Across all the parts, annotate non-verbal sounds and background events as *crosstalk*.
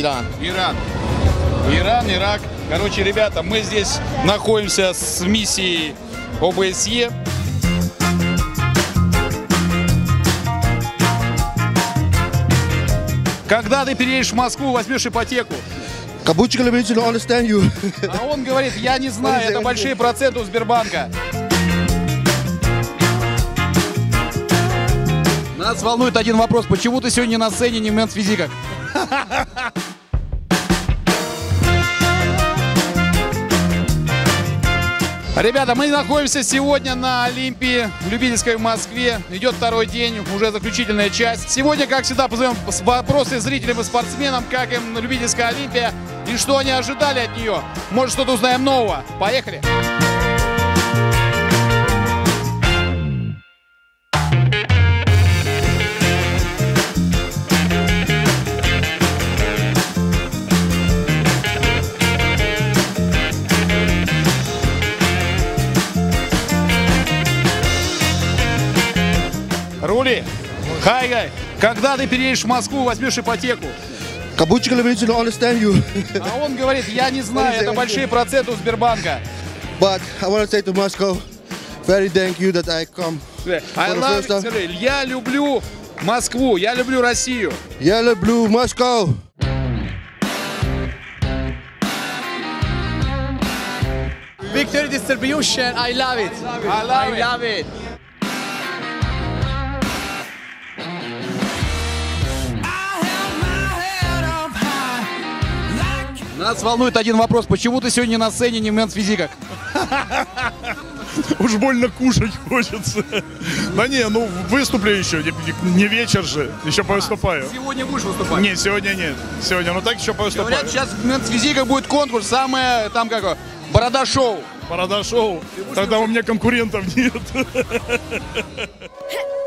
Иран. Иран. Иран, Ирак. Короче, ребята, мы здесь находимся с миссией ОБСЕ. Когда ты переедешь в Москву, возьмешь ипотеку. Кабучика любитель, don't understand you. А он говорит, я не знаю, это большие проценты у Сбербанка. Нас волнует один вопрос. Почему ты сегодня на сцене не в Men's Physique ах? *laughs* Ребята, мы находимся сегодня на Олимпии любительской в Москве. Идет второй день, уже заключительная часть. Сегодня, как всегда, позадаем вопросы зрителям и спортсменам, как им любительская Олимпия и что они ожидали от нее. Может, что-то узнаем нового. Поехали! Рули, хай, гай, когда ты переедешь в Москву, возьмешь ипотеку. Кабучика любитель, don't understand you. А он говорит, я не знаю, это большие проценты у Сбербанка. But I want to say to Moscow, very thank you that I come. I For the love, скажи, я люблю Москву, я люблю Россию. Yellow, blue, Moscow. Victory distribution, I love it. I love it. love it. Нас волнует один вопрос. Почему ты сегодня на сцене не в Men's Physique ах? *laughs* Уж больно кушать хочется. Да не, ну выступлю еще, не, вечер же, еще повыступаю. Сегодня будешь выступать? Не, сегодня нет. Сегодня, ну так еще повыступаю. Говорят, сейчас в Men's Physique ах будет конкурс, самое, там как, борода-шоу. Борода шоу. Тогда у меня конкурентов *laughs* нет. *laughs*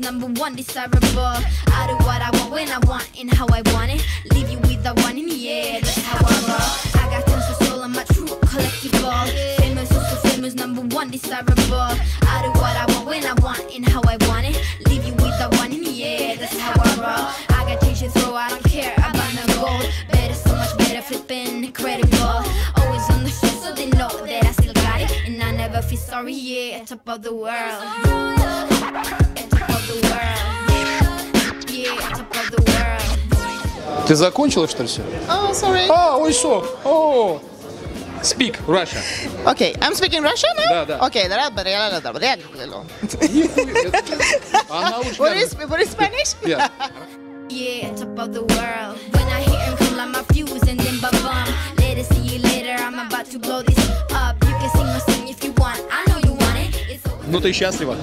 so, so number one, desirable. I do what I want when I want and how I want it. Leave you with the one in the air, that's how I roll. I got tons of soul, I'm my true collectible. Famous, so, so famous, number one, desirable. I do what I want when I want and how I want it. Leave you with the one in the air, that's how I roll. I got change to throw, I don't care about no gold. Better, so much better, flipping incredible. Always on the show, so they know that I still got it. And I never feel sorry, yeah, top of the world. Ты закончила, что ли, все? Oh, sorry. А, ой, что? О, Speak Russia. Okay, I'm speaking Russian now? Да, да. Okay, да, да, да, да, да, да. Она лучше What говорит. is, what is Spanish? Yeah. Yeah, top of the world. When I hear him come like my fuse and then ba bum. Later, see you later. I'm about to blow this up. You can sing my song if you want. I know you want it. It's so Ну ты счастлива?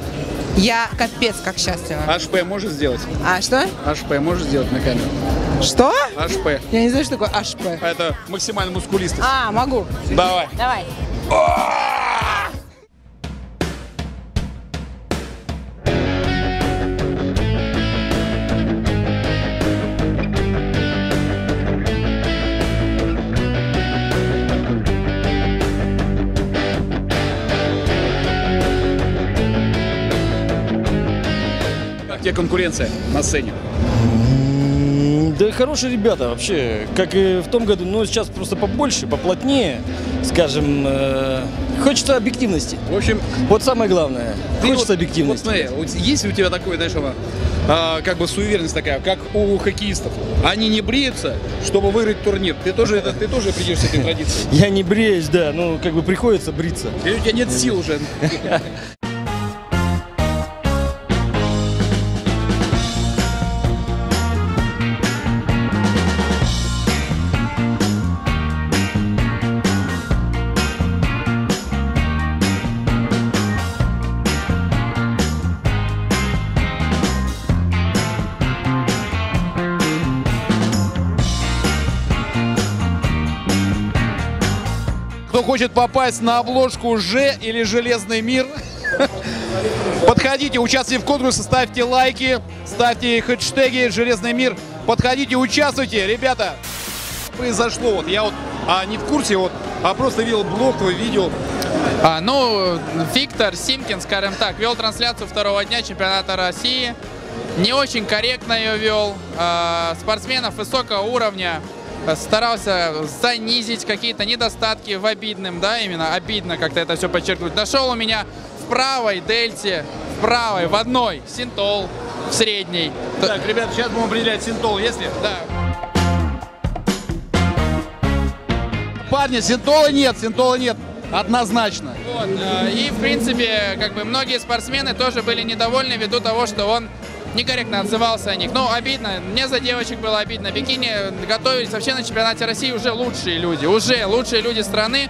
Я капец как счастлива. HP можешь сделать? А что? HP можешь сделать на камеру? Что? HP. Я не знаю, что такое HP. Это максимально мускулистость. А, могу. Давай. Давай. Как тебе конкуренция на сцене? Да хорошие ребята вообще, как и в том году, но сейчас просто побольше, поплотнее, скажем. э, хочется объективности. В общем, Вот самое главное. ты хочется вот- объективности. Вот смотри, есть ли у тебя такое, знаешь, а, как бы суеверенность такая, как у хоккеистов. Они не бреются, чтобы выиграть турнир. Ты тоже, это, ты тоже придерживаешься этой традиции. Я не бреюсь, да, ну как бы приходится бриться. Или у тебя нет сил уже. *laughs* хочет попасть на обложку Ж или Железный мир, *laughs* подходите, участвуйте в конкурсе, ставьте лайки, ставьте хэштеги Железный мир. Подходите, участвуйте, ребята. Произошло, вот я вот а, не в курсе, вот, а просто видел блог твой, видел. А, ну, Виктор Симкин, скажем так, вел трансляцию второго дня чемпионата России. Не очень корректно ее вел. А, спортсменов высокого уровня старался занизить какие-то недостатки в обидным, да, именно обидно как-то это все подчеркнуть. Нашел у меня в правой дельте, в правой, в одной, синтол, в средней. Так, ребят, сейчас будем определять синтол, есть ли? Да. Парни, синтола нет, синтола нет. Однозначно. Вот, э, и, в принципе, как бы многие спортсмены тоже были недовольны ввиду того, что он некорректно отзывался о них. Ну, обидно. Мне за девочек было обидно. Бикини готовились вообще на чемпионате России уже лучшие люди. Уже лучшие люди страны.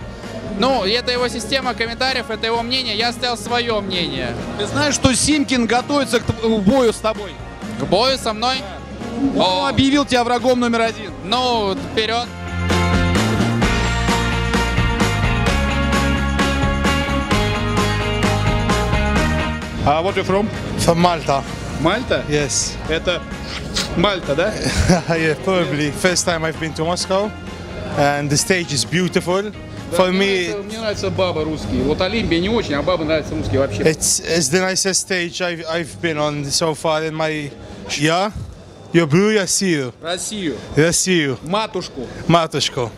Ну, это его система комментариев, это его мнение. Я оставил свое мнение. Ты знаешь, что Симкин готовится к бою с тобой? К бою со мной? Он объявил тебя врагом номер один. Ну, вперед. А вот you from? From Malta. Мальта? Yes. Это Мальта, да? *laughs* yeah, probably. First time I've been to Moscow, and the stage is beautiful. For мне, me, нравится, мне нравятся бабы русские. Вот Олимпия не очень, а бабы нравятся русские вообще. it's it's the nicest stage I've I've been on so far in my. Yeah, люблю Россию. Россию, Россию. матушку. Матушку.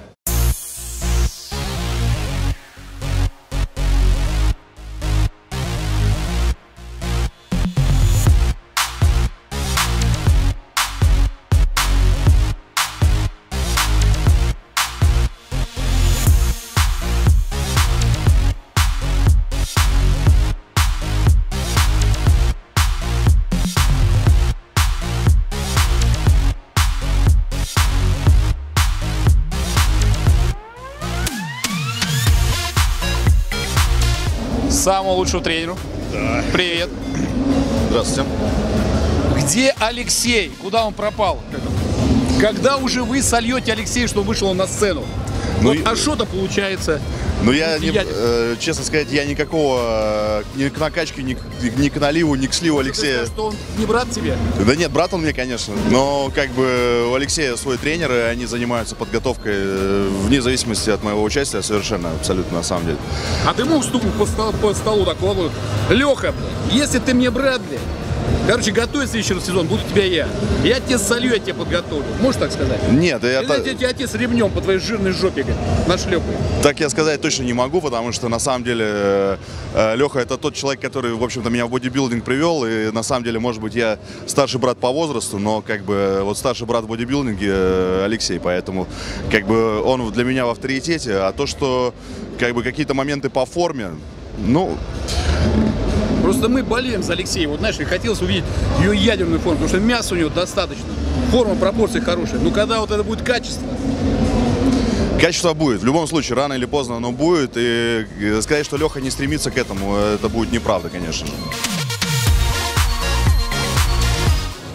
Самому лучшему тренеру. Привет. Здравствуйте. Где Алексей? Куда он пропал? Когда уже вы сольете Алексея, чтобы вышел он на сцену? Ну Вот, и- а что-то получается. Ну я, не, Я- э, честно сказать, я никакого, э, ни к накачке, ни, к- ни к наливу, ни к сливу Алексея. Что он не брат тебе? Да нет, брат он мне, конечно. Но как бы у Алексея свой тренер, и они занимаются подготовкой э, вне зависимости от моего участия совершенно, абсолютно, на самом деле. А ты мог стукнуть по, столу- по столу такого? Леха, если ты мне брат, блядь, короче, готовь следующий раз сезон, буду тебя я. Я тебе солью, я тебе подготовлю. Можешь так сказать? Нет, я Или тебе тебе отец ремнем по твоей жирной жопе нашлепает. так я сказать точно не могу, потому что на самом деле Леха это тот человек, который, в общем-то, меня в бодибилдинг привел, и на самом деле, может быть, я старший брат по возрасту, но как бы вот старший брат в бодибилдинге э, Алексей, поэтому как бы он для меня в авторитете, а то, что как бы какие-то моменты по форме, ну, Просто мы болеем за Алексея. Вот знаешь, и хотелось увидеть ее ядерную форму, потому что мяса у него достаточно. Форма, пропорции хорошие. Но когда вот это будет качество, Качество будет. В любом случае, рано или поздно оно будет. И э, сказать, что Леха не стремится к этому, это будет неправда, конечно же.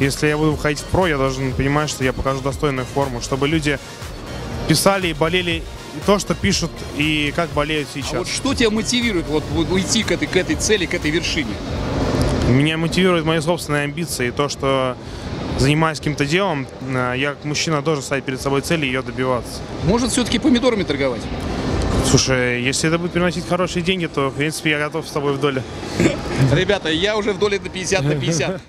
Если я буду выходить в про, я должен понимать, что я покажу достойную форму, чтобы люди писали и болели то, что пишут, и как болеют сейчас. а вот что тебя мотивирует вот, вот уйти к этой, к этой цели, к этой вершине? Меня мотивирует мои собственные амбиции, то, что занимаясь каким-то делом, э, я как мужчина должен ставить перед собой цель и ее добиваться. Может, все-таки помидорами торговать? Слушай, если это будет приносить хорошие деньги, то, в принципе, я готов с тобой в доле. *laughs* Ребята, я уже в доле на 50 на 50.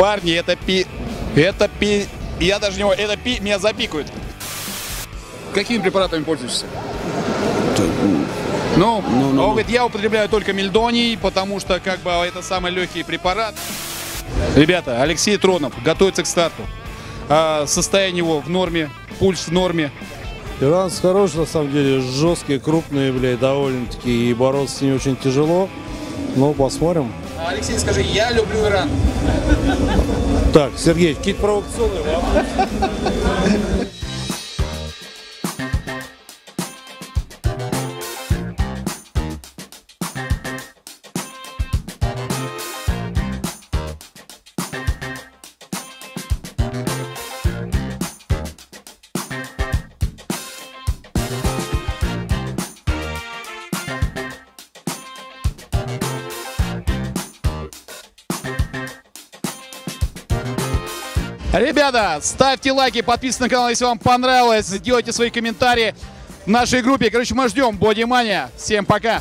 Парни, это пи... Это пи... Я даже не... Это пи... Меня запикают. Какими препаратами пользуешься? Ну, он говорит, я употребляю только мельдоний, потому что как бы это самый легкий препарат. Ребята, Алексей Тронов готовится к старту. А, состояние его в норме, пульс в норме. Иранцы хороший, на самом деле, жесткие, крупные, блядь, довольно-таки, и бороться с ними очень тяжело. Но посмотрим. Алексей, скажи, я люблю Иран. Так, Сергей, какие-то провокационные вопросы. Thank you. Ребята, ставьте лайки, подписывайтесь на канал, если вам понравилось. Делайте свои комментарии в нашей группе. Короче, мы ждем Бодимания. Всем пока.